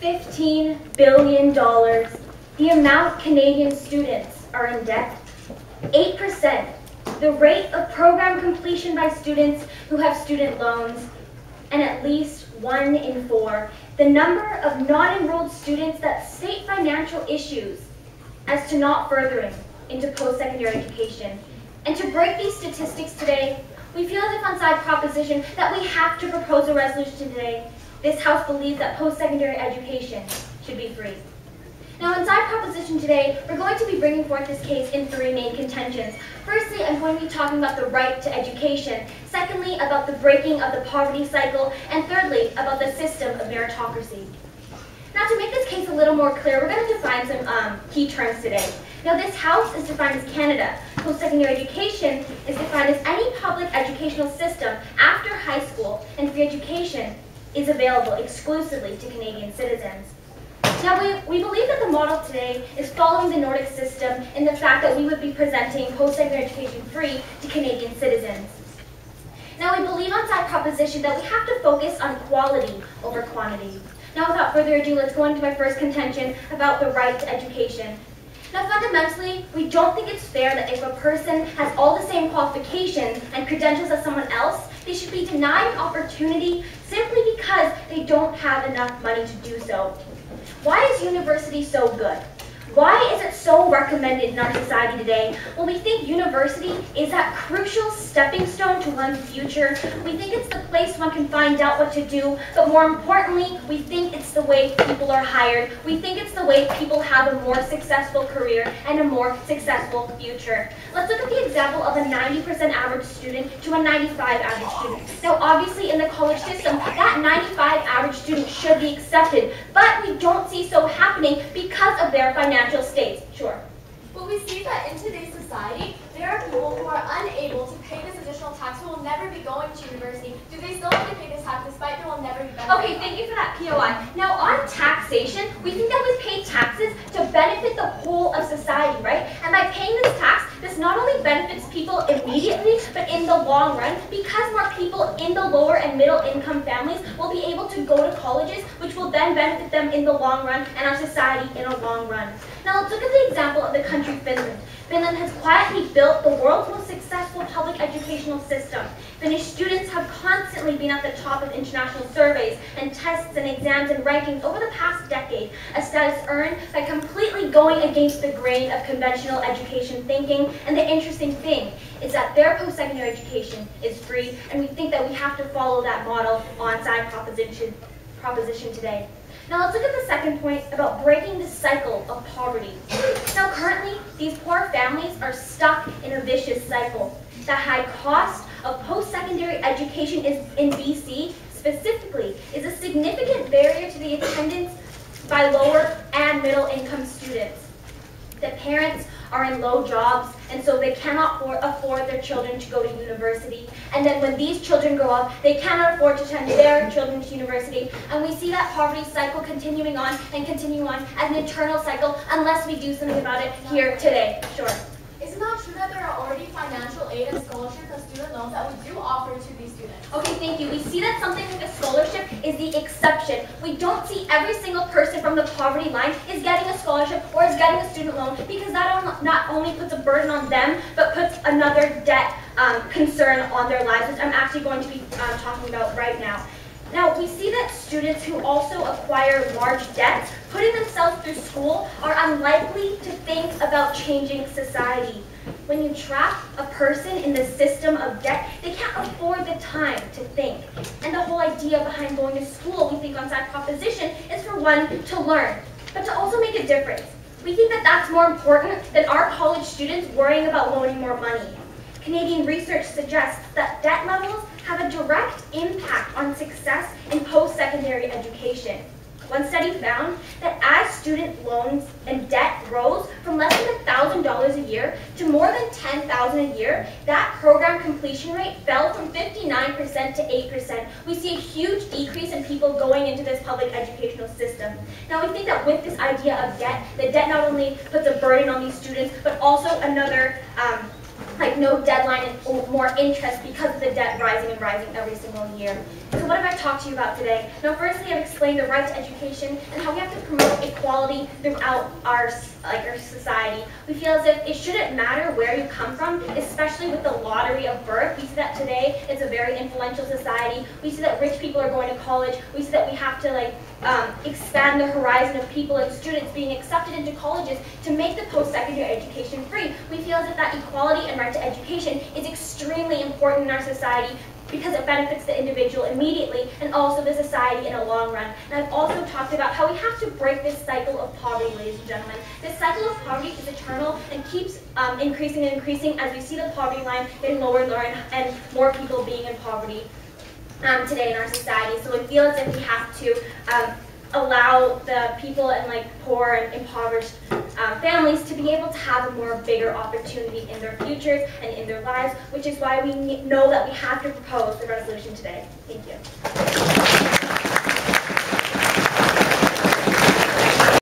$15 billion, the amount Canadian students are in debt. 8%, the rate of program completion by students who have student loans, and at least one in four, the number of non-enrolled students that state financial issues as to not furthering into post-secondary education. And to break these statistics today, we feel as if on side proposition that we have to propose a resolution today. This House believes that post-secondary education should be free. Now, in side proposition today, we're going to be bringing forth this case in three main contentions. Firstly, I'm going to be talking about the right to education. Secondly, about the breaking of the poverty cycle. And thirdly, about the system of meritocracy. Now, to make this case a little more clear, we're going to define some um, key terms today. Now, this house is defined as Canada. Post-secondary education is defined as any public educational system after high school, and free education is available exclusively to Canadian citizens. Now, we, we believe that the model today is following the Nordic system in the fact that we would be presenting post-secondary education free to Canadian citizens. Now, we believe on that proposition that we have to focus on quality over quantity. Now, without further ado, let's go into my first contention about the right to education. Now, fundamentally, we don't think it's fair that if a person has all the same qualifications and credentials as someone else, they should be denied an opportunity simply because they don't have enough money to do so. Why is university so good? Why is it so recommended in our society today? Well, we think university is that crucial stepping stone to one's future. We think it's the place one can find out what to do, but more importantly, we think it's the way people are hired. We think it's the way people have a more successful career and a more successful future. Let's look at the example of a 90% average student to a 95 average student. Now, obviously, in the college system, that 95 average student should be accepted, but we don't see so happening because of their financial financial states. Sure. But we see that in today's society, there are people who are unable to pay this additional tax who will never be going to university. Do they still have to pay this tax despite they will never be benefiting? Okay, thank you for that POI. Now on taxation, we think that we pay taxes to benefit the whole of society, right? And by paying this tax, this not only benefits people immediately, but in the long run, because more people in the lower and middle income families will be able to go to colleges, which will then benefit them in the long run and our society in a long run. Now let's look at the example of the country Finland. Finland has quietly built the world's most successful public educational system. Finnish students have constantly been at the top of international surveys and tests and exams and rankings over the past decade, a status earned by completely going against the grain of conventional education thinking. And the interesting thing is that their post-secondary education is free, and we think that we have to follow that model on side proposition, proposition today. Now let's look at the second point about breaking the cycle of poverty. Now currently, these poor families are stuck in a vicious cycle. The high cost of post-secondary education is, in BC specifically is a significant barrier to the attendance by lower and middle income students. The parents are in low jobs, and so they cannot afford their children to go to university. And then when these children grow up, they cannot afford to send their children to university. And we see that poverty cycle continuing on and continuing on as an eternal cycle unless we do something about it here today. Sure. Is it not true that there are already financial aid and scholarships and student loans that we do offer to these students? Okay, thank you. We see that something like a scholarship is the exception. We don't see every single person from the poverty line is getting a scholarship or is getting a student loan because that not only puts a burden on them, but puts another debt um, concern on their lives, which I'm actually going to be um, talking about right now. Now, we see that students who also acquire large debts, putting themselves through school, are unlikely to think about changing society. When you trap a person in the system of debt, they can't afford the time to think. And the whole idea behind going to school, we think on side proposition, is for one to learn, but to also make a difference. We think that that's more important than our college students worrying about loaning more money. Canadian research suggests that debt levels have a direct impact on success in post-secondary education. One study found that as student loans and debt rose from less than $1,000 a year to more than $10,000 a year, that program completion rate fell from 59% to 8%. We see a huge decrease in people going into this public educational system. Now we think that with this idea of debt, the debt not only puts a burden on these students, but also another um, like no deadline and more interest because of the debt rising and rising every single year. So what have I talked to you about today? Now firstly I've explained the right to education and how we have to promote equality throughout our, like, our society. We feel as if it shouldn't matter where you come from, especially with the lottery of birth. We see that today it's a very influential society. We see that rich people are going to college. We see that we have to like um, expand the horizon of people and students being accepted into colleges to make the post-secondary education free. We feel as if that equality and right to education is extremely important in our society because it benefits the individual immediately and also the society in a long run. And I've also talked about how we have to break this cycle of poverty, ladies and gentlemen. This cycle of poverty is eternal and keeps um, increasing and increasing as we see the poverty line getting lower and lower and more people being in poverty um, today in our society. So we feel as if we have to um, allow the people in like poor and impoverished um, families to be able to have a more bigger opportunity in their futures and in their lives, which is why we know that we have to propose the resolution today. Thank you.